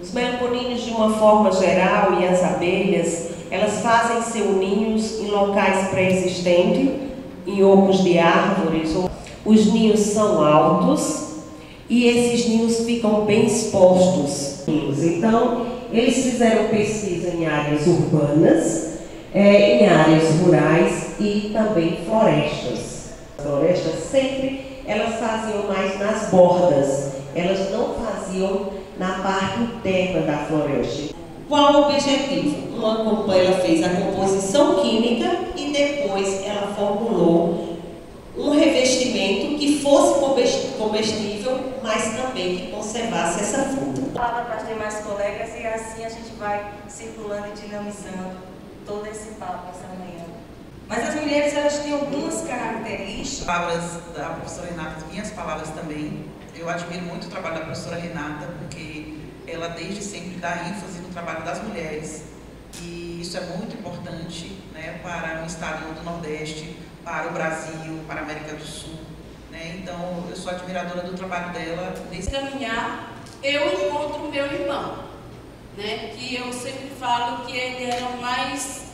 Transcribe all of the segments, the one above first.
Os meliponíneos, de uma forma geral, e as abelhas, elas fazem seus ninhos em locais pré-existentes, em ocos de árvores. Os ninhos são altos e esses ninhos ficam bem expostos. Então, eles fizeram pesquisa em áreas urbanas, é, em áreas rurais e também florestas. As florestas sempre elas faziam mais nas bordas, elas não faziam na parte interna da floresta. Qual o objetivo? Uma, ela fez a composição química e depois ela formulou um revestimento que fosse comestível, mas também que conservasse essa fruta. Palavra para as demais colegas e assim a gente vai circulando e dinamizando todo esse papo essa manhã. Mas as mulheres elas têm algumas características. Palavras da professora Renata, minhas palavras também. Eu admiro muito o trabalho da professora Renata, porque ela desde sempre dá ênfase no trabalho das mulheres. E isso é muito importante né, para um estado do Nordeste, para o Brasil, para a América do Sul. Né? Então, eu sou admiradora do trabalho dela. Nesse caminhar, eu encontro meu irmão, né? que eu sempre falo que ele era o mais,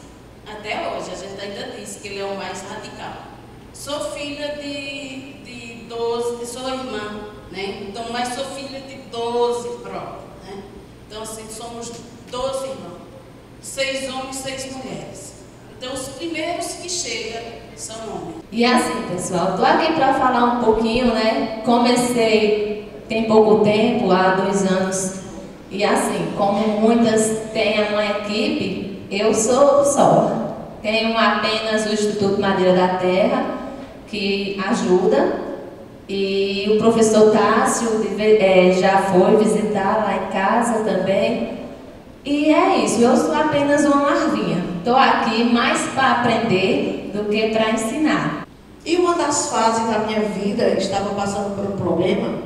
até hoje, a gente ainda diz que ele é o mais radical. Sou filha de, de 12, sou irmã, né? então, mas sou filha de 12 próprios. Né? Então, assim, somos 12 irmãos, seis homens, seis mulheres. Então, os primeiros que chegam são homens. E assim, pessoal, estou aqui para falar um pouquinho, né? Comecei tem pouco tempo, há dois anos, e assim, como muitas têm uma equipe, eu sou só. Tenho apenas o Instituto Madeira da Terra, que ajuda, e o professor Tássio é, já foi visitar lá em casa também. E é isso, eu sou apenas uma larvinha. Estou aqui mais para aprender do que para ensinar. E uma das fases da minha vida, estava passando por um problema,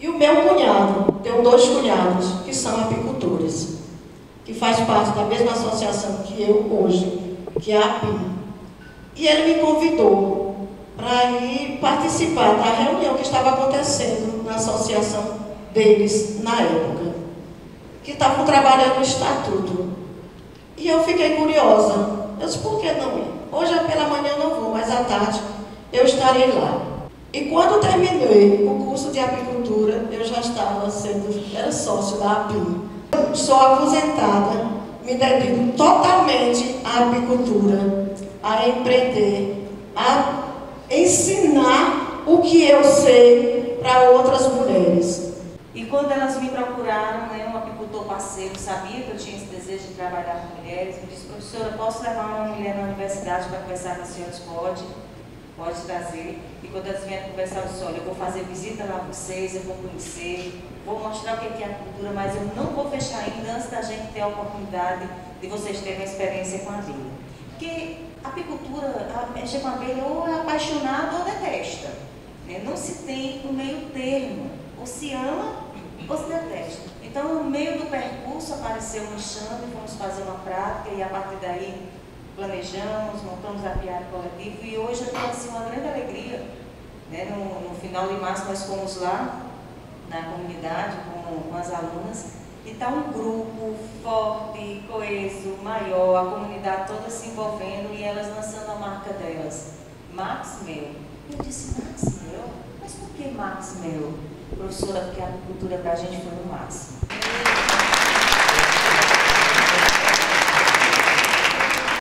e o meu cunhado, tenho dois cunhados, que são apicultores, que faz parte da mesma associação que eu hoje, que é a APIM. E ele me convidou para ir participar da reunião que estava acontecendo na associação deles na época, que estavam trabalhando no estatuto. E eu fiquei curiosa. Eu disse, por que não ir? Hoje pela manhã eu não vou, mas à tarde eu estarei lá. E quando terminei o curso de apicultura, eu já estava sendo, era sócio da APIM. Sou aposentada, me dedico totalmente à apicultura, a empreender, a ensinar o que eu sei para outras mulheres. E quando elas me procuraram, né, um apicultor parceiro sabia que eu tinha esse desejo de trabalhar com mulheres, me disse, professora, posso levar uma mulher na universidade para conversar com as senhoras? Pode, pode trazer. E quando elas vieram conversar, eu disse, olha, eu vou fazer visita lá com vocês, eu vou conhecer, vou mostrar o que é a cultura, mas eu não vou fechar ainda antes da gente ter a oportunidade de vocês terem uma experiência com a abelha. Porque a apicultura, a, mexer com a abelha, ou é apaixonado ou detesta. Né? Não se tem um meio termo. Ou se ama ou se detesta. Então, no meio do percurso, apareceu um enxame, fomos fazer uma prática e a partir daí planejamos, montamos a piada coletivo e hoje eu tenho assim, uma grande alegria. Né? No, no, final de março nós fomos lá na comunidade com, com as alunas e está um grupo forte, coeso, maior, a comunidade toda se envolvendo e elas lançando a marca delas. Max Mel. Eu disse, Max Mel? Mas por que Max Mel? Professora, porque a cultura para a gente foi o máximo.